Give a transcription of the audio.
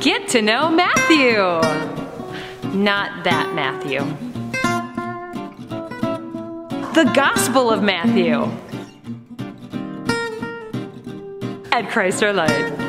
Get to know Matthew. Not that Matthew. The Gospel of Matthew. At Christ our Light.